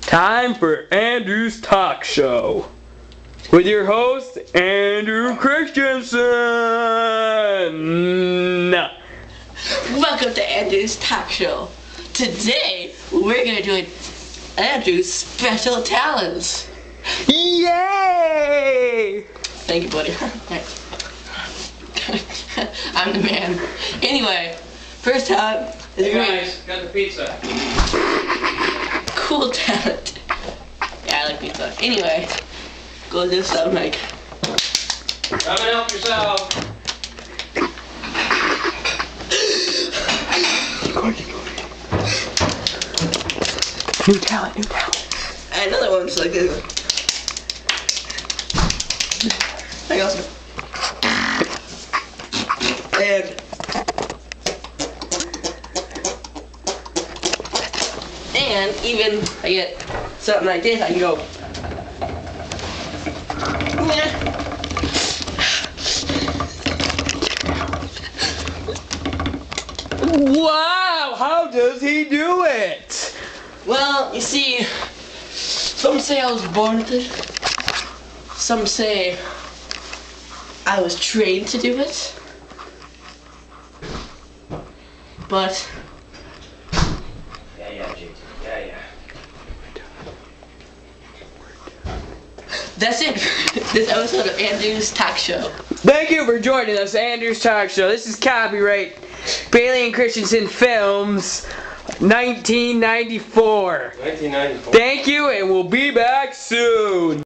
Time for Andrew's Talk Show. With your host, Andrew Christensen. Welcome to Andrew's Talk Show. Today we're gonna do Andrew's special talents. Yay! Thank you, buddy. I'm the man. Anyway, first up is Hey great. guys, got the pizza. cool talent. Yeah, I like pizza. Anyway, go do something like Come and help yourself. New talent, new talent. another one's like this. one. I also. And and even I get something like this, I can go. How does he do it? Well, you see, some say I was born with it. Some say I was trained to do it. But Yeah, yeah, JT. Yeah, yeah. that's it for this episode of Andrew's Talk Show. Thank you for joining us, Andrew's Talk Show. This is copyright Bailey and Christensen Films, 1994. 1994. Thank you, and we'll be back soon.